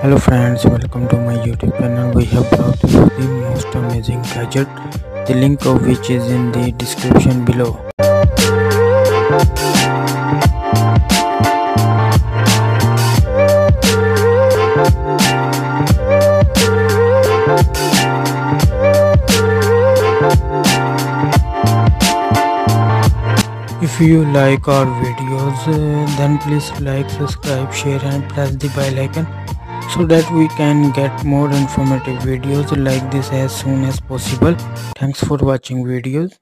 Hello friends, welcome to my YouTube channel. We have brought you the most amazing gadget, the link of which is in the description below. If you like our videos, then please like, subscribe, share and press the bell icon so that we can get more informative videos like this as soon as possible. Thanks for watching videos.